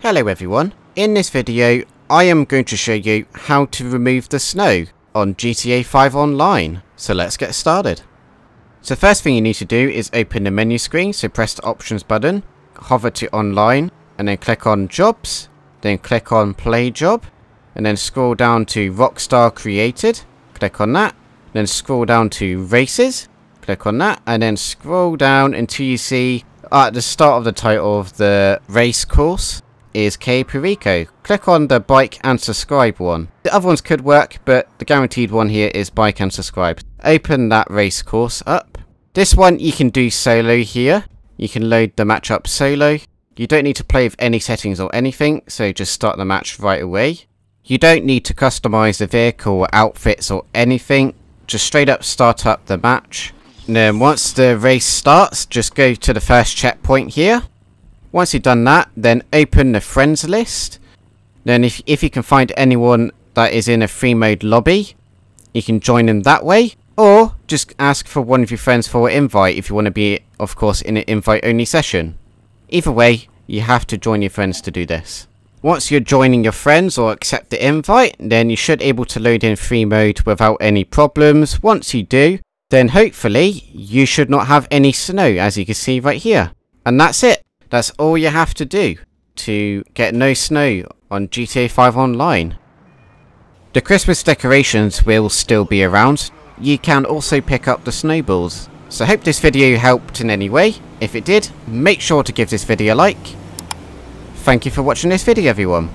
Hello everyone, in this video I am going to show you how to remove the snow on GTA 5 Online. So let's get started. So first thing you need to do is open the menu screen, so press the options button, hover to online, and then click on jobs, then click on play job, and then scroll down to Rockstar Created, click on that, then scroll down to races, click on that, and then scroll down until you see at the start of the title of the race course is Cayo Perico. Click on the bike and subscribe one. The other ones could work, but the guaranteed one here is bike and subscribe. Open that race course up. This one you can do solo here. You can load the match up solo. You don't need to play with any settings or anything, so just start the match right away. You don't need to customize the vehicle or outfits or anything. Just straight up start up the match. And then once the race starts, just go to the first checkpoint here. Once you've done that, then open the friends list. Then if, if you can find anyone that is in a free mode lobby, you can join them that way. Or just ask for one of your friends for an invite if you want to be, of course, in an invite only session. Either way, you have to join your friends to do this. Once you're joining your friends or accept the invite, then you should able to load in free mode without any problems. Once you do, then hopefully you should not have any snow as you can see right here. And that's it. That's all you have to do to get no snow on GTA 5 Online. The Christmas decorations will still be around. You can also pick up the snowballs. So I hope this video helped in any way. If it did, make sure to give this video a like. Thank you for watching this video everyone.